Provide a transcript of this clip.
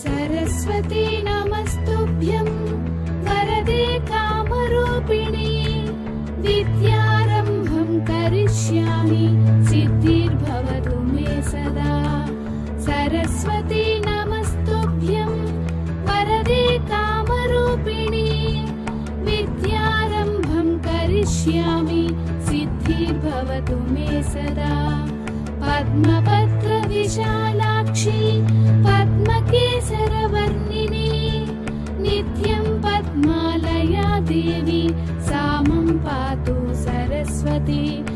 सरस्वती नमस्तुभ्यं। वरदे कामरूपिणी विद्यारम्भं करिष्यामि सिद्धिर्भवतु मे सदा। सरस्वती नमस्तुभ्यं वरदे कामरूपिणी विद्यारम्भं करिष्यामि सिद्धिर्भवतु मे सदा। पद्मपत्रविशालाक्षी देवी सामं पातु सरस्वती।